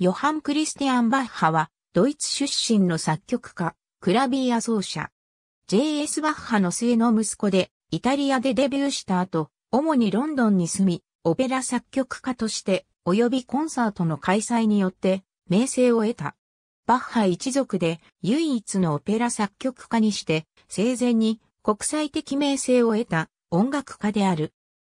ヨハン・クリスティアン・バッハは、ドイツ出身の作曲家、クラビーア奏者。J.S. バッハの末の息子で、イタリアでデビューした後、主にロンドンに住み、オペラ作曲家として、及びコンサートの開催によって、名声を得た。バッハ一族で唯一のオペラ作曲家にして、生前に国際的名声を得た音楽家である。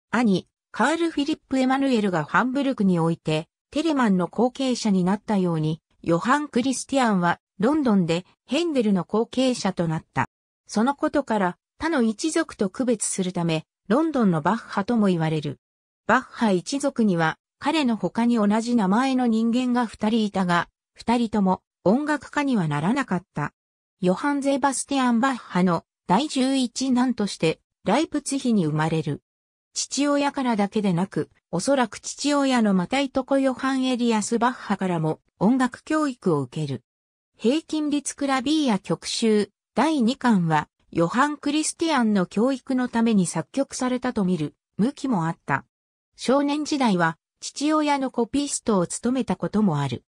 兄、カール・フィリップ・エマヌエルがハンブルクにおいて、テレマンの後継者になったように、ヨハン・クリスティアンはロンドンでヘンデルの後継者となった。そのことから他の一族と区別するため、ロンドンのバッハとも言われる。バッハ一族には彼の他に同じ名前の人間が二人いたが、二人とも音楽家にはならなかった。ヨハン・ゼバスティアン・バッハの第十一男としてライプツヒに生まれる。父親からだけでなく、おそらく父親のマタイトコ・ヨハン・エリアス・バッハからも音楽教育を受ける。平均率クラビーや曲集第2巻はヨハン・クリスティアンの教育のために作曲されたと見る向きもあった。少年時代は父親のコピーストを務めたこともある。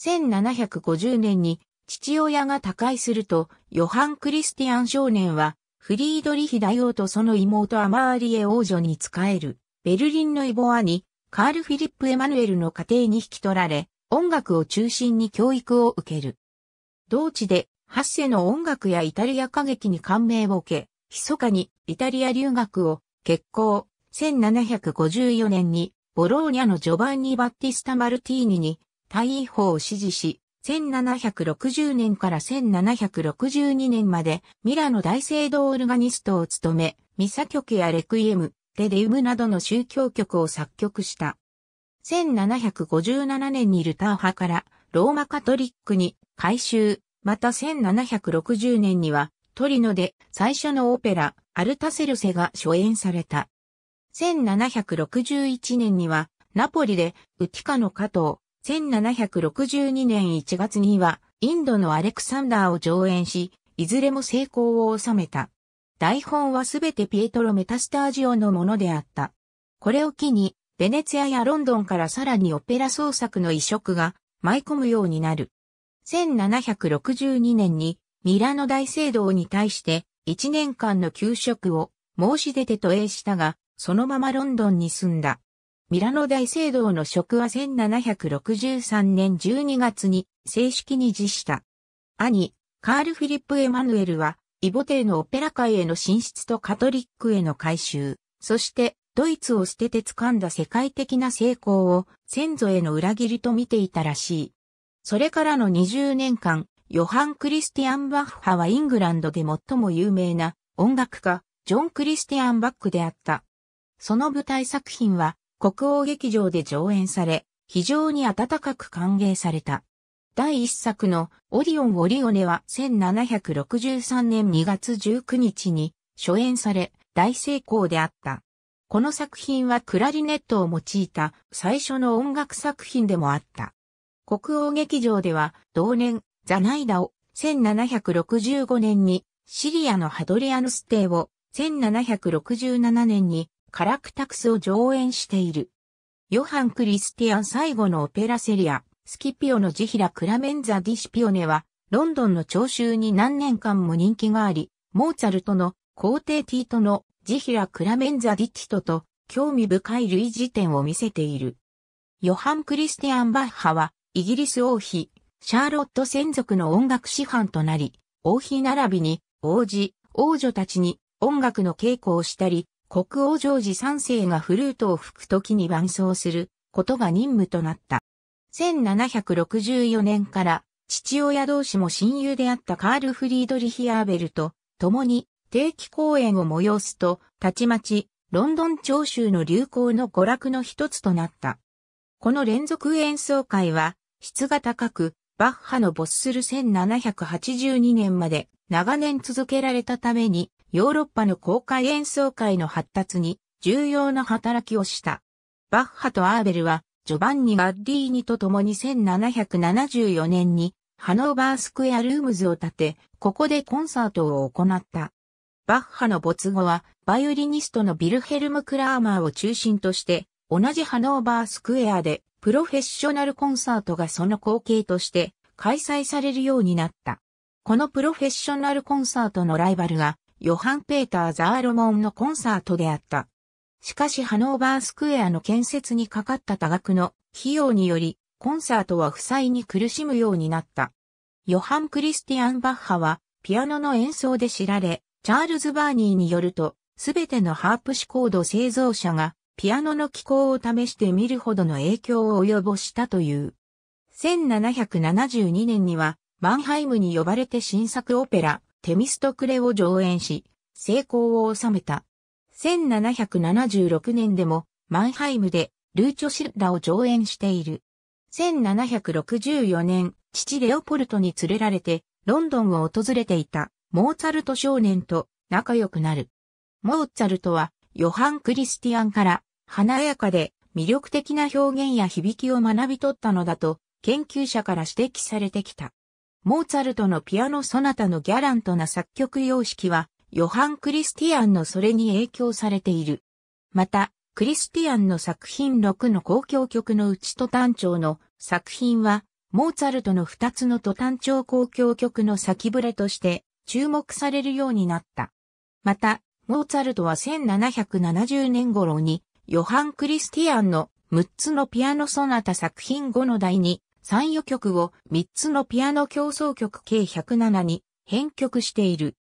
1750年に父親が他界すると、ヨハン・クリスティアン少年は、フリードリヒ大王とその妹アマーリエ王女に仕える、ベルリンのイボアに、カール・フィリップ・エマヌエルの家庭に引き取られ、音楽を中心に教育を受ける。同地で、ハッセの音楽やイタリア歌劇に感銘を受け、密かにイタリア留学を結構、1754年にボローニャのジョバンニ・バッティスタ・マルティーニに大位法を指示し、1760年から1762年までミラノ大聖堂オルガニストを務め、ミサ曲やレクイエム、テデウムなどの宗教曲を作曲した。1757年にルター派からローマカトリックに改宗、また1760年にはトリノで最初のオペラ、アルタセルセが初演された。1761年にはナポリでウティカの加藤、1762年1月にはインドのアレクサンダーを上演し、いずれも成功を収めた。台本はすべてピエトロ・メタスタージオのものであった。これを機に、ベネツィアやロンドンからさらにオペラ創作の移植が舞い込むようになる。1762年にミラノ大聖堂に対して1年間の休職を申し出て投影したが、そのままロンドンに住んだ。ミラノ大聖堂の職は1763年12月に正式に辞した。兄、カール・フィリップ・エマヌエルは、イボテーのオペラ界への進出とカトリックへの改宗、そしてドイツを捨てて掴んだ世界的な成功を先祖への裏切りと見ていたらしい。それからの20年間、ヨハン・クリスティアン・バッハはイングランドで最も有名な音楽家、ジョン・クリスティアン・バックであった。その舞台作品は国王劇場で上演され、非常に温かく歓迎された。第一作のオリオン・オリオネは1763年2月19日に初演され大成功であった。この作品はクラリネットを用いた最初の音楽作品でもあった。国王劇場では同年ザナイダを1765年にシリアのハドリアヌステを1767年にカラクタクスを上演している。ヨハン・クリスティアン最後のオペラセリア、スキピオのジヒラ・クラメンザ・ディシピオネは、ロンドンの聴衆に何年間も人気があり、モーツァルトの皇帝ティートのジヒラ・クラメンザ・ディティトと興味深い類似点を見せている。ヨハン・クリスティアン・バッハは、イギリス王妃、シャーロット専属の音楽師範となり、王妃並びに王子、王女たちに音楽の稽古をしたり、国王ジョージ3世がフルートを吹くときに伴奏することが任務となった。1764年から父親同士も親友であったカール・フリードリヒ・アーベルと共に定期公演を催すと、たちまちロンドン聴衆の流行の娯楽の一つとなった。この連続演奏会は質が高く、バッハの没する1782年まで長年続けられたためにヨーロッパの公開演奏会の発達に重要な働きをした。バッハとアーベルはジョバンニ・ガッリーニと共に1774年にハノーバースクエアルームズを建て、ここでコンサートを行った。バッハの没後は、バイオリニストのビルヘルム・クラーマーを中心として、同じハノーバースクエアで、プロフェッショナルコンサートがその後継として開催されるようになった。このプロフェッショナルコンサートのライバルがヨハン・ペーター・ザーロモンのコンサートであった。しかしハノーバースクエアの建設にかかった多額の費用によりコンサートは負債に苦しむようになった。ヨハン・クリスティアン・バッハはピアノの演奏で知られ、チャールズ・バーニーによると、すべてのハープシコード製造者がピアノの機構を試してみるほどの影響を及ぼしたという。1772年にはマンハイムに呼ばれて新作オペラ、テミストクレを上演し、成功を収めた。1776年でもマンハイムでルーチョシルラを上演している。1764年、父レオポルトに連れられてロンドンを訪れていたモーツァルト少年と仲良くなる。モーツァルトはヨハン・クリスティアンから華やかで魅力的な表現や響きを学び取ったのだと研究者から指摘されてきた。モーツァルトのピアノソナタのギャラントな作曲様式はヨハン・クリスティアンのそれに影響されている。また、クリスティアンの作品6の交響曲のうちト単調の作品は、モーツァルトの2つのト単調交響曲の先触れとして注目されるようになった。また、モーツァルトは1770年頃にヨハン・クリスティアンの6つのピアノソナタ作品5の第2、3予曲を3つのピアノ競争曲計107に編曲している。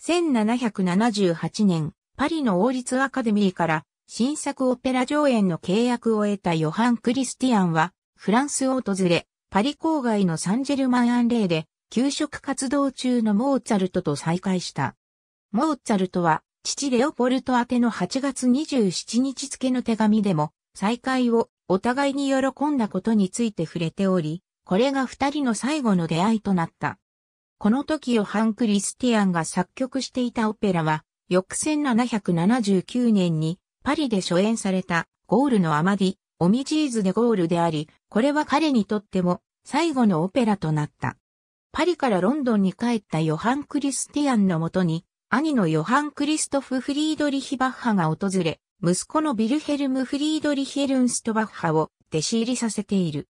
1778年、パリの王立アカデミーから新作オペラ上演の契約を得たヨハン・クリスティアンはフランスを訪れ、パリ郊外のサンジェルマン・アンレイで給食活動中のモーツァルトと再会した。モーツァルトは父レオポルト宛ての8月27日付の手紙でも、再会をお互いに喜んだことについて触れており、これが二人の最後の出会いとなった。この時ヨハン・クリスティアンが作曲していたオペラは、翌1779年にパリで初演されたゴールのアマディ、 Amadis de Gaule であり、これは彼にとっても最後のオペラとなった。パリからロンドンに帰ったヨハン・クリスティアンのもとに兄のヨハン・クリストフ・フリードリヒ・バッハが訪れ、息子のビルヘルム・フリードリヒ・エルンスト・バッハを弟子入りさせている。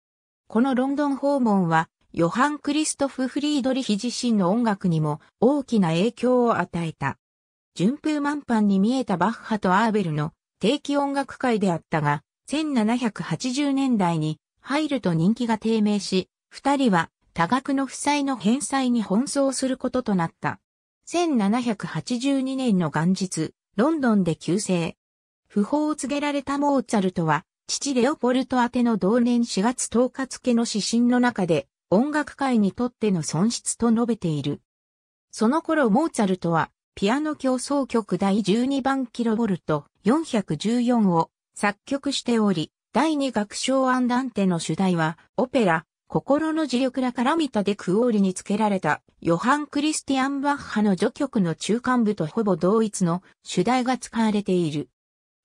このロンドン訪問は、ヨハン・クリストフ・フリードリヒ自身の音楽にも大きな影響を与えた。順風満帆に見えたバッハとアーベルの定期音楽会であったが、1780年代に入ると人気が低迷し、二人は多額の負債の返済に奔走することとなった。1782年の元日、ロンドンで急逝。訃報を告げられたモーツァルトは、父レオポルト宛ての同年4月10日付の指針の中で、音楽界にとっての損失と述べている。その頃モーツァルトは、ピアノ競争曲第12番キロボルト414を作曲しており、第2楽章アンダンテの主題は、オペラ、心の磁力らから見たでクオーリにつけられた、ヨハン・クリスティアン・バッハの序曲の中間部とほぼ同一の主題が使われている。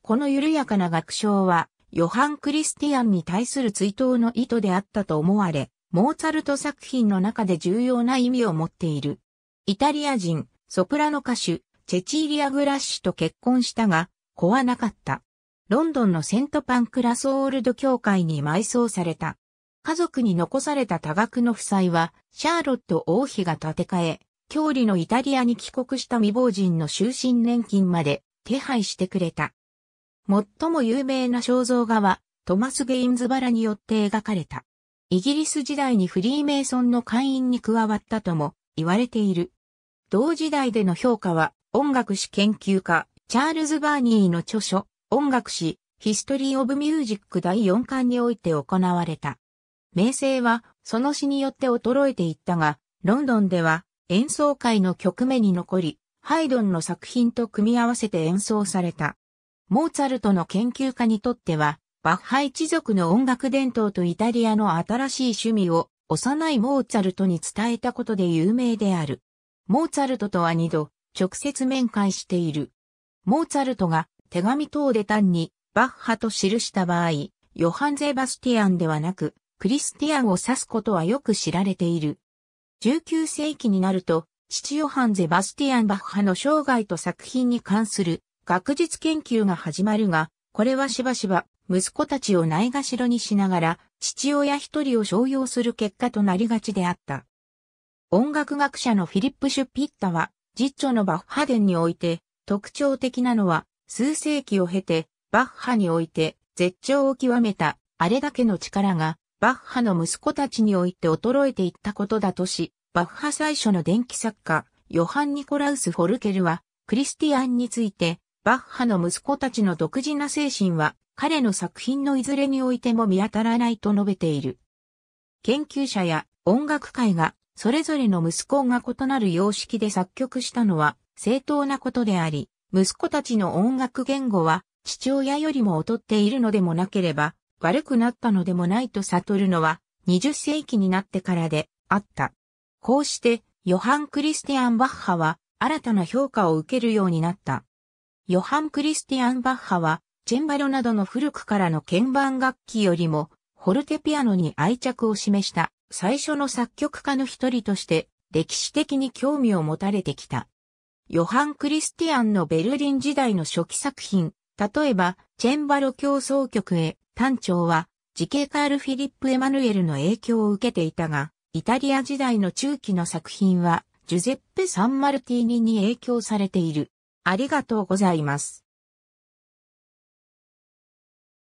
この緩やかな楽章は、ヨハン・クリスティアンに対する追悼の意図であったと思われ、モーツァルト作品の中で重要な意味を持っている。イタリア人、ソプラノ歌手、チェチーリア・グラッシュと結婚したが、子はなかった。ロンドンのセントパンクラソールド教会に埋葬された。家族に残された多額の負債は、シャーロット王妃が建て替え、郷里のイタリアに帰国した未亡人の終身年金まで手配してくれた。最も有名な肖像画は、トマス・ゲインズバラによって描かれた。イギリス時代にフリーメイソンの会員に加わったとも言われている。同時代での評価は、音楽史研究家、チャールズ・バーニーの著書、音楽史、 History of Music 第4巻において行われた。名声はその死によって衰えていったが、ロンドンでは演奏会の曲目に残り、ハイドンの作品と組み合わせて演奏された。モーツァルトの研究家にとっては、バッハ一族の音楽伝統とイタリアの新しい趣味を幼いモーツァルトに伝えたことで有名である。モーツァルトとは二度直接面会している。モーツァルトが手紙等で単にバッハと記した場合、ヨハン・ゼバスティアンではなく、クリスティアンを指すことはよく知られている。19世紀になると、父ヨハン・ゼバスティアン・バッハの生涯と作品に関する学術研究が始まるが、これはしばしば息子たちをないがしろにしながら父親一人を商用する結果となりがちであった。音楽学者のフィリップ・シュピッタは、実著のバッハ伝において、特徴的なのは、数世紀を経て、バッハにおいて、絶頂を極めた、あれだけの力が、バッハの息子たちにおいて衰えていったことだとし、バッハ最初の電気作家、ヨハン・ニコラウス・フォルケルは、クリスティアンについて、バッハの息子たちの独自な精神は、彼の作品のいずれにおいても見当たらないと述べている。研究者や音楽界がそれぞれの息子が異なる様式で作曲したのは正当なことであり、息子たちの音楽言語は父親よりも劣っているのでもなければ悪くなったのでもないと悟るのは20世紀になってからであった。こうしてヨハン・クリスティアン・バッハは新たな評価を受けるようになった。ヨハン・クリスティアン・バッハはチェンバロなどの古くからの鍵盤楽器よりも、ホルテピアノに愛着を示した最初の作曲家の一人として歴史的に興味を持たれてきた。ヨハン・クリスティアンのベルリン時代の初期作品、例えば、チェンバロ競争曲へ、単調は、時系カール・フィリップ・エマヌエルの影響を受けていたが、イタリア時代の中期の作品は、ジュゼッペ・サンマルティーニに影響されている。ありがとうございます。